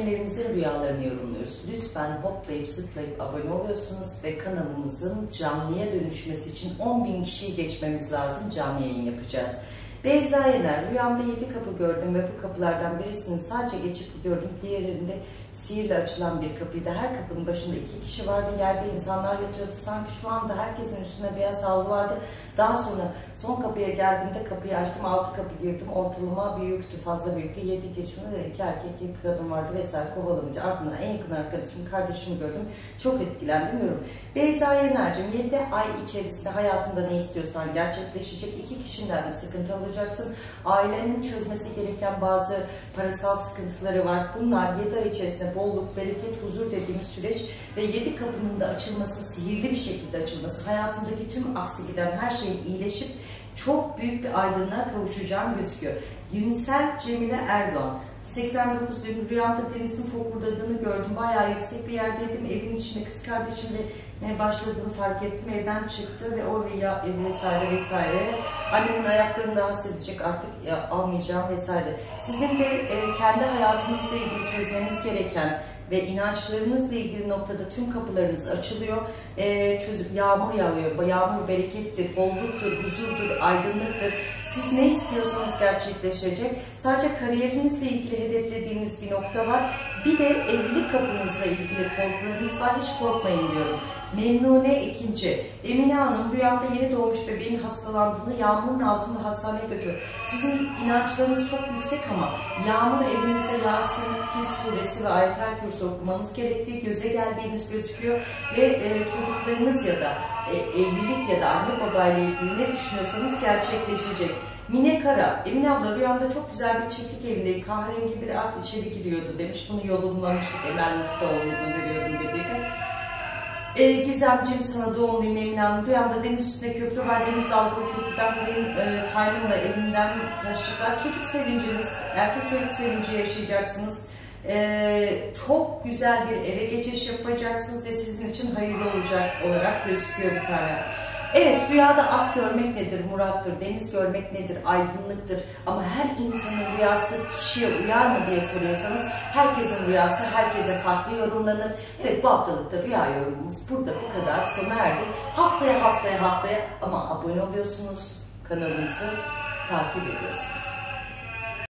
abonelerimizin rüyalarını yorumluyoruz. Lütfen hoplayıp zıplayıp abone oluyorsunuz ve kanalımızın canlıya dönüşmesi için 10.000 kişiyi geçmemiz lazım. Canlı yayın yapacağız. Beyza Yener, rüyamda yedi kapı gördüm ve bu kapılardan birisini sadece geçip gidiyordum. Diğerinde sihirle açılan bir kapıydı. Her kapının başında iki kişi vardı. Yerde insanlar yatıyordu. Sanki şu anda herkesin üstüne beyaz havlu vardı. Daha sonra son kapıya geldiğimde kapıyı açtım. Altı kapı girdim. Ortalama büyüktü, fazla büyüktü. Yedi geçimde de iki erkek, iki kadın vardı vesaire kovalamayınca ardından en yakın arkadaşım, kardeşimi gördüm. Çok etkilendim diyorum. Beyza Yener'cim 7 ay içerisinde hayatında ne istiyorsan gerçekleşecek. iki kişiden de sıkıntı alacaksın. Ailenin çözmesi gereken bazı parasal sıkıntıları var. Bunlar 7 ay içerisinde bolluk, bereket, huzur dediğimiz süreç ve 7 kapının da açılması, sihirli bir şekilde açılması, hayatındaki tüm aksi giden her şeyin iyileşip çok büyük bir aydınlığa kavuşacağım gözüküyor. Günsel Cemile Erdoğan 89 dönüm rüyamda denizin fokurdadığını gördüm. Bayağı yüksek bir yerdeydim. Evin içinde kız kardeşimle başladığını fark ettim. Evden çıktı ve o veya vesaire vesaire. Annemin ayaklarını rahatsız edecek artık ya, almayacağım vesaire. Sizin de e, kendi hayatınızla ilgili çözmeniz gereken ve inançlarınızla ilgili noktada tüm kapılarınız açılıyor. Ee, çözüp yağmur yağıyor. Yağmur berekettir, bolluktur, huzurdur, aydınlıktır. Siz ne istiyorsanız gerçekleşecek. Sadece kariyerinizle ilgili hedeflediğiniz bir nokta var. Bir de evlilik kapınızla ilgili korkularınız var. Hiç korkmayın diyorum. Memnune ikinci. Emine Hanım rüyamda yeni doğmuş bebeğin hastalandığını yağmurun altında hastaneye götür. Sizin inançlarınız çok yüksek ama yağmur evinizde Yasin, Fil suresi ve Ayetel Kürsü okumanız gerektiği göze geldiğiniz gözüküyor ve e, çocuklarınız ya da e, evlilik ya da anne babayla ilgili ne düşünüyorsanız gerçekleşecek. Mine Kara, Emine abla rüyamda çok güzel bir çiftlik evindeyim. Kahverengi bir at içeri giriyordu demiş. Bunu yolumlamıştık Emel Muftaoğlu'nu görüyorum. E, Gizemciğim sana doğumluyum Emine Hanım. Rüyamda deniz üstünde köprü var. Deniz dalgalı köprüden kayın, e, kaynımla elimden taşacaklar. Çocuk sevinciniz, erkek çocuk sevinci yaşayacaksınız. E, çok güzel bir eve geçiş yapacaksınız ve sizin için hayırlı olacak olarak gözüküyor bir tane. Evet rüyada at görmek nedir? Murattır. Deniz görmek nedir? Aydınlıktır. Ama her insanın rüyası kişiye uyar mı diye soruyorsanız herkesin rüyası herkese farklı yorumlanır. Evet bu haftalıkta rüya yorumumuz burada bu kadar sona erdi. Haftaya haftaya haftaya ama abone oluyorsunuz kanalımızı takip ediyorsunuz.